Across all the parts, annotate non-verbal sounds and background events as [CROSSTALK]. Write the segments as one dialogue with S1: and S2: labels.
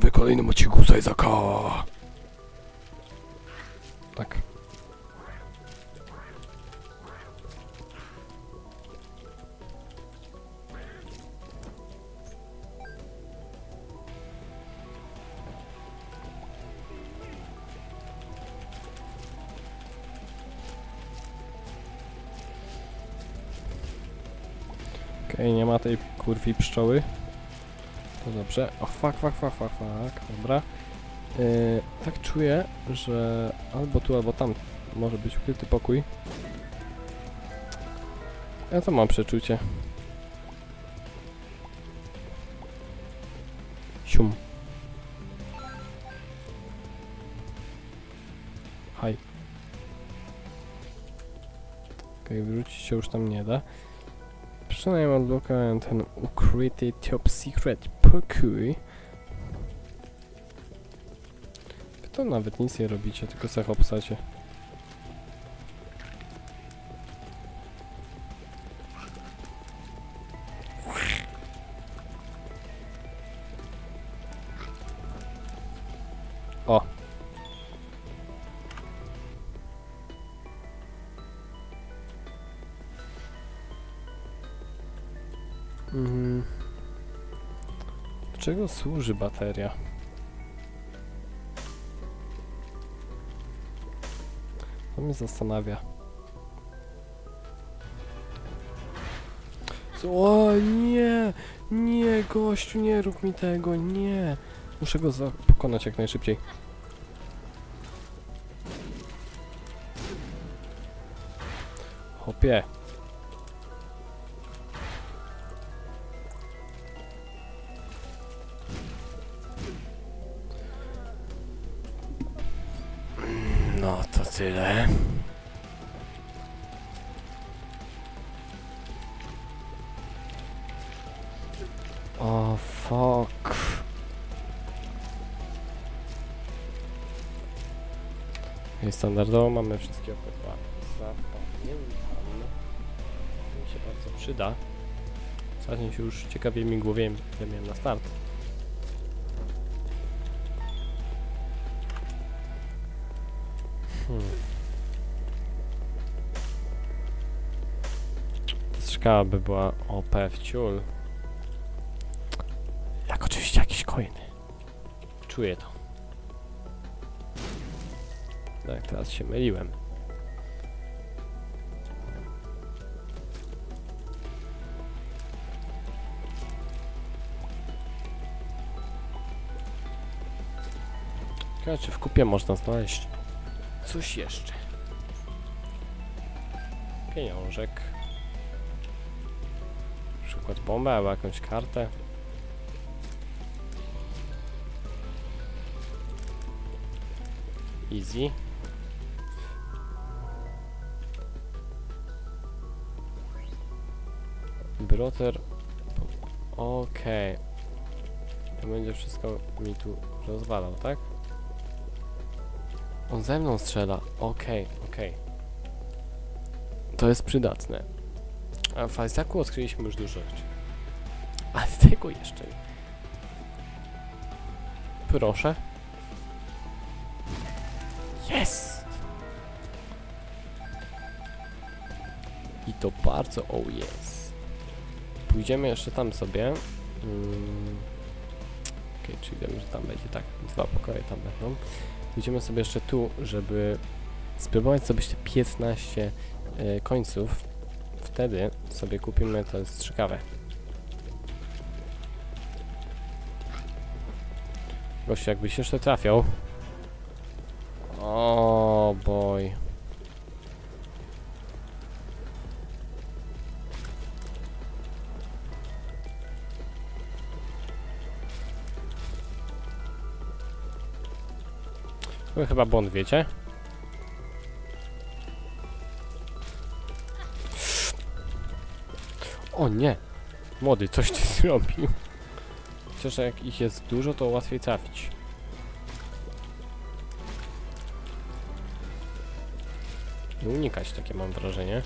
S1: w kolejnym odcinku z Isaaca. Tak. Okej, nie ma tej kurwi pszczoły. To dobrze. O, fuck, fuck, fuck, fuck, fuck. Dobra. Yy, tak czuję, że albo tu, albo tam może być ukryty pokój. Ja to mam przeczucie. Sium. Haj. Okej, wrócić się już tam nie da. Przynajmniej odblokowałem ten ukryty top secret pokój. To nawet nic nie robicie, tylko se hopsacie. O! Czego służy bateria? To mnie zastanawia. O nie! Nie, gościu, nie rób mi tego, nie! Muszę go pokonać jak najszybciej. Hopie. No to tyle. O fuck. I standardowo mamy wszystkie OP2. Zapamiętam. To mi się bardzo przyda. Zanim się już ciekawie mi głowie, ile miałem na start. Hmm. To strzykała by była OP w ciul. Jak oczywiście jakieś coiny. Czuję to. Tak, teraz się myliłem. Ciekawe, czy w kupie można znaleźć coś jeszcze. Pieniążek. Na przykład bombę albo jakąś kartę. Easy. Broter. Okej. To będzie wszystko mi tu rozwalał, tak? On ze mną strzela. Okej, okej. To jest przydatne. A w Isaacu odkryliśmy już dużo. A tego jeszcze. Proszę. Jest! I to bardzo oh yes. Pójdziemy jeszcze tam sobie. Mm. Okej, czyli wiem, że tam będzie tak. Dwa pokoje tam będą. Pójdziemy sobie jeszcze tu, żeby spróbować sobie jeszcze 15 e, końców. Wtedy sobie kupimy tę strzykawę. Gościu, jakbyś jeszcze trafiał. O boy. Wy chyba błąd wiecie. O nie! Młody, coś ty [LAUGHS] zrobił. Chociaż jak ich jest dużo, to łatwiej trafić. Unikać, takie mam wrażenie.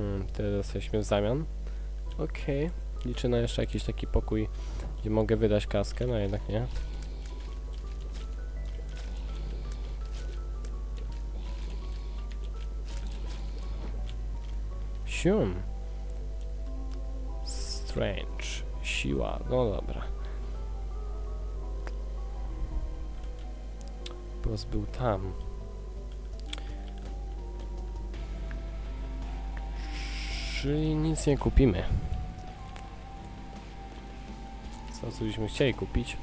S1: Mhm, tyle dostaliśmy w zamian. Okej. Liczę na jeszcze jakiś taki pokój, gdzie mogę wydać kaskę, no jednak nie. Sium. Strange. Siła. No dobra. Boss był tam. Czyli nic nie kupimy. Co, co byśmy chcieli kupić?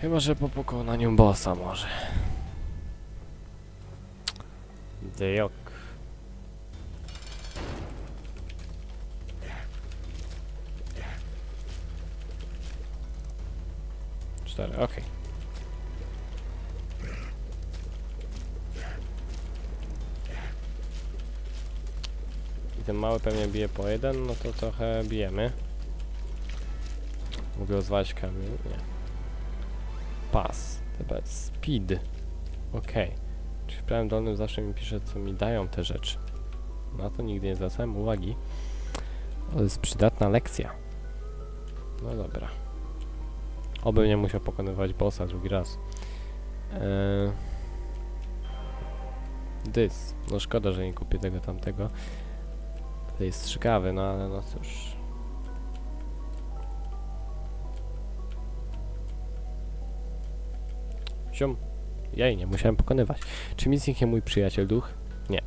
S1: Chyba, że po pokonaniu bossa może. Diok. Cztery, okej. I ten mały pewnie bije po jeden, no to trochę bijemy. Mogę rozwalić kamień? Nie. Pas. Chyba speed. Okej. Czyli w prawym dolnym zawsze mi pisze, co mi dają te rzeczy. Na to nigdy nie zwracałem uwagi. To jest przydatna lekcja. No dobra. Oby nie musiał pokonywać bossa drugi raz. Eee... Dys. No szkoda, że nie kupię tego tamtego. To jest strzykawny, no ale no cóż. Siom. Jej, nie musiałem pokonywać. Czy mi zniknie mój przyjaciel duch? Nie.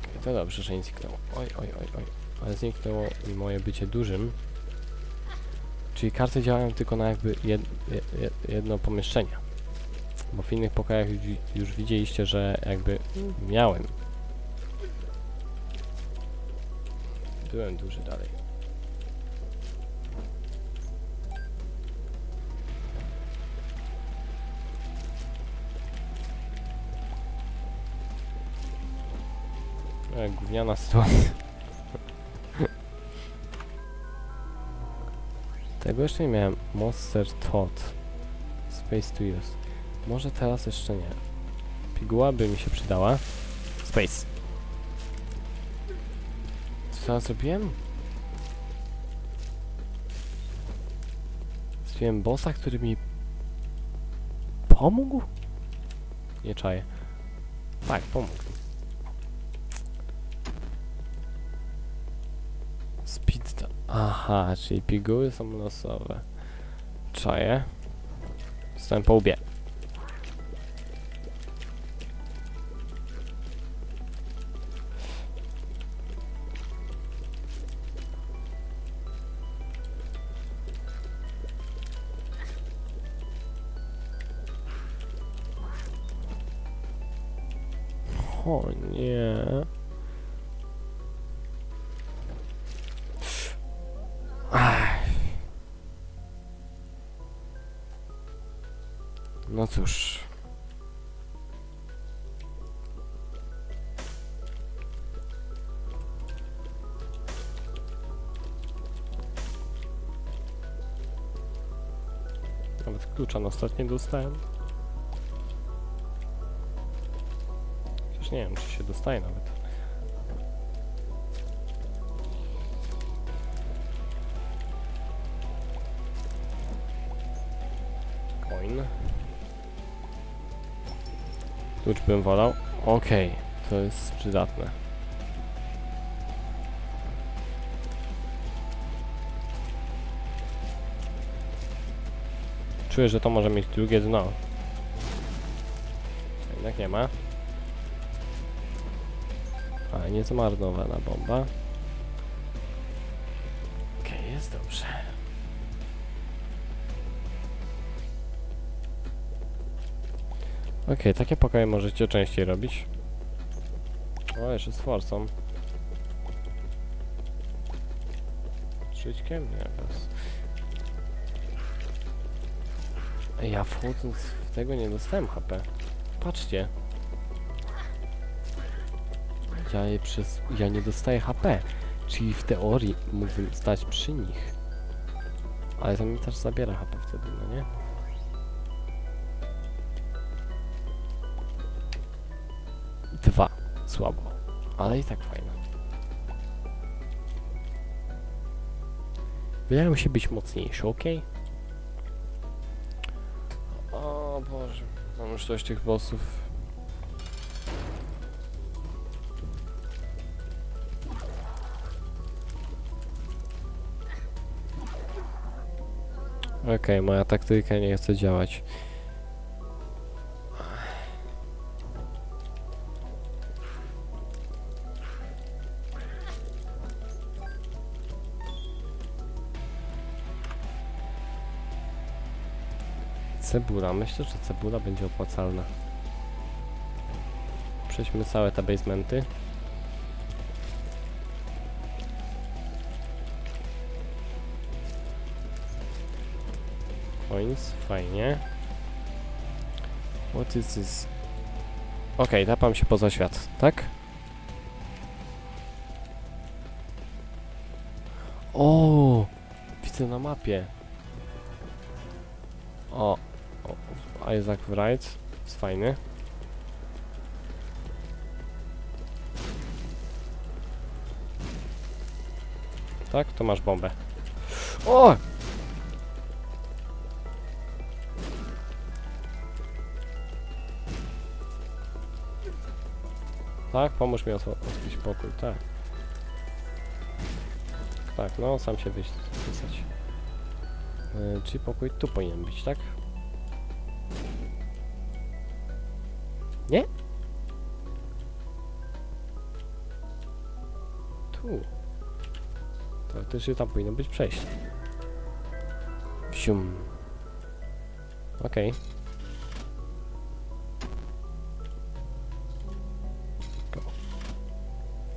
S1: Okej, to dobrze, że nie zniknęło. Oj, oj, oj, oj. Ale zniknęło mi moje bycie dużym. Czyli karty działają tylko na jakby jed, jed, jedno pomieszczenie. Bo w innych pokojach już, już widzieliście, że jakby miałem. Byłem duży dalej. E, gówniana sytuacja. [LAUGHS] Tego jeszcze nie miałem. Monster Todd. Space to use. Może teraz jeszcze nie. Piguła by mi się przydała. Space. Co ja zrobiłem? Bossa, który mi pomógł? Nie czaję. Tak, pomógł. Speed Aha, czyli piguły są losowe. Czaję. Zostałem po łbie. O nie. No cóż. Nawet klucza na start nie dostałem. Nie wiem, czy się dostaje nawet. Coin. Klucz bym wolał. Okej, to jest przydatne. Czuję, że to może mieć drugie dno. Jednak nie ma. Nie zmarnowana bomba. Okej, jest dobrze. Okej, takie pokoje możecie częściej robić. O, jeszcze z forsą. Trzyćkiem? Nie, bez. Ja wchodząc w tego nie dostałem HP. Patrzcie. Ja je przez... Ja nie dostaję HP. Czyli w teorii mógłbym stać przy nich. Ale to mi też zabiera HP wtedy, no nie? Dwa. słabo, ale i tak fajne. Wydaje się być mocniejszy, ok? O Boże, mam już dość tych bossów. Okej, moja taktyka nie chce działać. Cebula. Myślę, że cebula będzie opłacalna. Przejdźmy całe te basementy. Coins, fajnie. What is this? Okej, tapam się poza świat, tak? O, widzę na mapie. O, o Isaac Wright, jest fajny. Tak, to masz bombę. O! Tak, pomóż mi odkryć pokój, tak. Tak, no, sam się wpisać. Yy, czyli pokój tu powinien być, tak? Nie? Tu. Teoretycznie tam powinno być przejście. Sium. Okej. Go.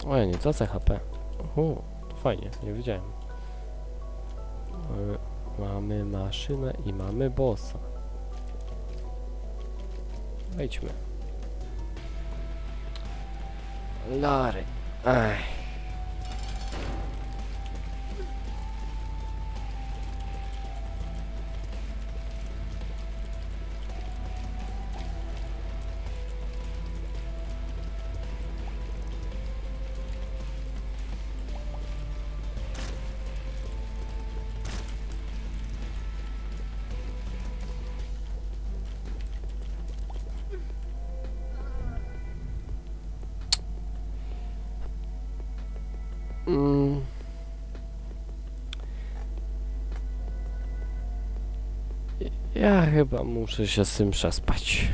S1: O ja nie, tracę HP. Uhu, to fajnie, nie wiedziałem. Yy, mamy maszynę i mamy bossa. Wejdźmy. Lary. Ech. Mm. Ja chyba muszę się z tym przespać.